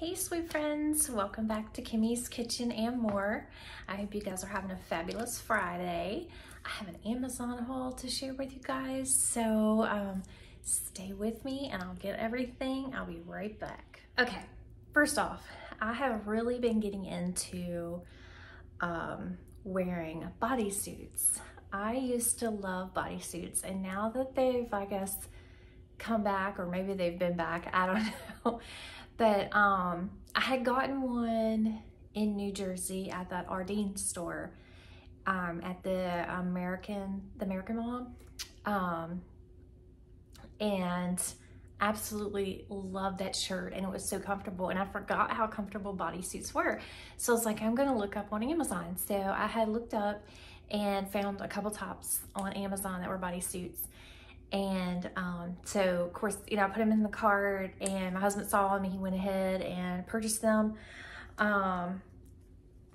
Hey sweet friends, welcome back to Kimmie's Kitchen and More. I hope you guys are having a fabulous Friday. I have an Amazon haul to share with you guys, so um, stay with me and I'll get everything. I'll be right back. Okay, first off, I have really been getting into um, wearing bodysuits. I used to love bodysuits and now that they've, I guess, come back or maybe they've been back, I don't know. But um, I had gotten one in New Jersey at that Ardene store um, at the American, the American Mall. Um, and absolutely loved that shirt and it was so comfortable and I forgot how comfortable bodysuits were. So I was like, I'm gonna look up on Amazon. So I had looked up and found a couple tops on Amazon that were bodysuits and so, of course, you know, I put them in the cart and my husband saw them and he went ahead and purchased them. Um,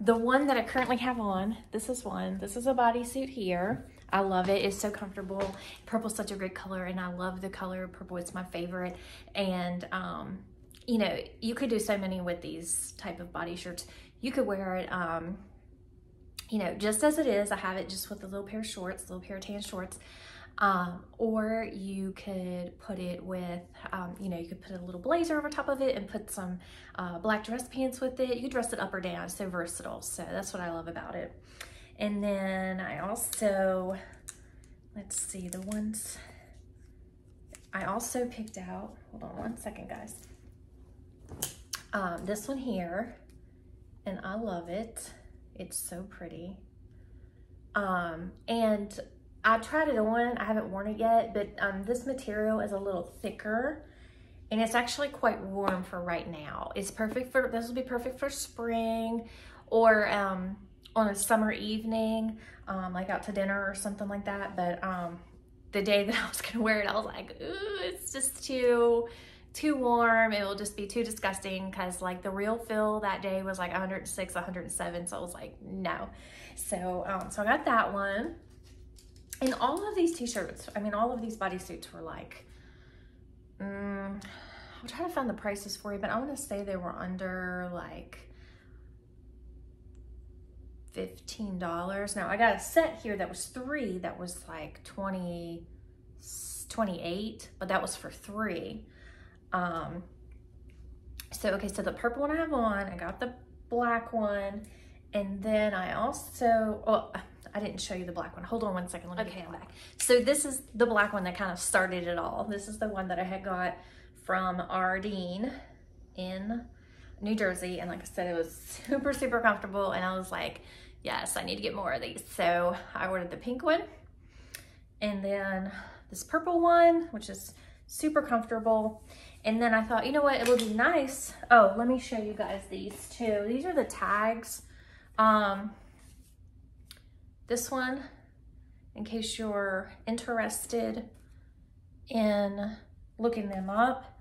the one that I currently have on, this is one. This is a bodysuit here. I love it. It's so comfortable. Purple's such a great color and I love the color. Purple is my favorite. And, um, you know, you could do so many with these type of body shirts. You could wear it, um, you know, just as it is. I have it just with a little pair of shorts, little pair of tan shorts. Um, or you could put it with, um, you know, you could put a little blazer over top of it and put some uh, black dress pants with it. You could dress it up or down, so versatile. So that's what I love about it. And then I also, let's see, the ones, I also picked out, hold on one second, guys. Um, this one here, and I love it. It's so pretty. Um, and I've tried it on, I haven't worn it yet, but um, this material is a little thicker and it's actually quite warm for right now. It's perfect for, this will be perfect for spring or um, on a summer evening, um, like out to dinner or something like that. But um, the day that I was gonna wear it, I was like, ooh, it's just too, too warm. It will just be too disgusting because like the real feel that day was like 106, 107. So I was like, no. So, um, so I got that one. And all of these t-shirts, I mean, all of these bodysuits were like, um, I'll try to find the prices for you, but I want to say they were under like $15. Now I got a set here that was three that was like 20, 28, but that was for three. Um, so, okay, so the purple one I have on, I got the black one, and then I also, well, I didn't show you the black one. Hold on one second. Let me okay, get back. So this is the black one that kind of started it all. This is the one that I had got from Ardene in New Jersey. And like I said, it was super, super comfortable. And I was like, yes, I need to get more of these. So I ordered the pink one and then this purple one, which is super comfortable. And then I thought, you know what, it would be nice. Oh, let me show you guys these too. These are the tags. Um, this one in case you're interested in looking them up.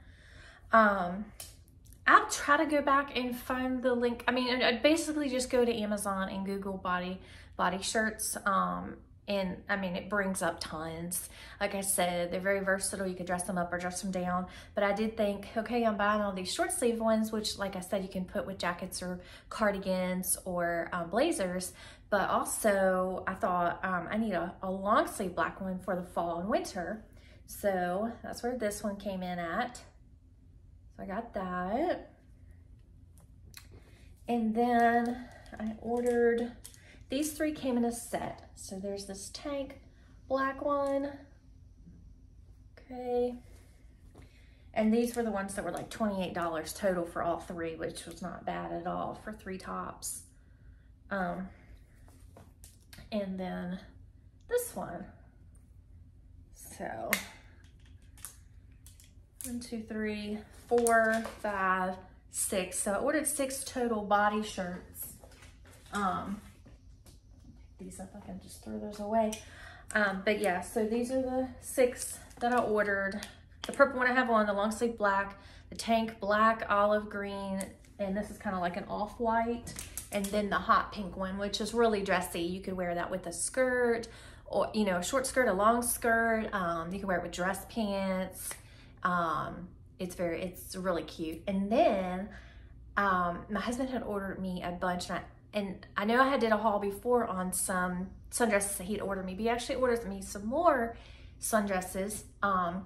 Um, I'll try to go back and find the link. I mean, I'd basically just go to Amazon and Google body body shirts. Um, and I mean, it brings up tons. Like I said, they're very versatile. You could dress them up or dress them down. But I did think, okay, I'm buying all these short sleeve ones, which like I said, you can put with jackets or cardigans or um, blazers. But also I thought um, I need a, a long sleeve black one for the fall and winter. So that's where this one came in at. So I got that. And then I ordered these three came in a set. So there's this tank black one. Okay. And these were the ones that were like $28 total for all three, which was not bad at all for three tops. Um, and then this one. So one, two, three, four, five, six. So I ordered six total body shirts. Um, these up. I can just throw those away. Um, but yeah, so these are the six that I ordered. The purple one I have on, the long sleeve black, the tank black, olive green, and this is kind of like an off-white. And then the hot pink one, which is really dressy. You could wear that with a skirt or, you know, a short skirt, a long skirt. Um, you can wear it with dress pants. Um, it's very, it's really cute. And then um, my husband had ordered me a bunch and I, and I know I had did a haul before on some sundresses that he'd ordered me, but he actually ordered me some more sundresses um,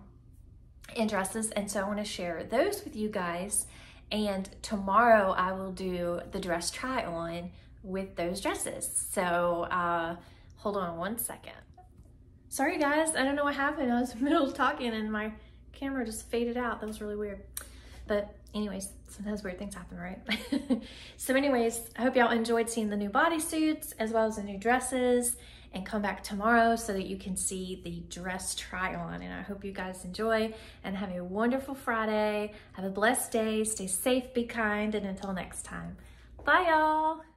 and dresses. And so I want to share those with you guys. And tomorrow I will do the dress try on with those dresses. So uh, hold on one second. Sorry guys, I don't know what happened. I was in the middle of talking and my camera just faded out. That was really weird. But anyways, sometimes weird things happen, right? so anyways, I hope y'all enjoyed seeing the new bodysuits as well as the new dresses and come back tomorrow so that you can see the dress try on. And I hope you guys enjoy and have a wonderful Friday. Have a blessed day. Stay safe, be kind, and until next time. Bye, y'all.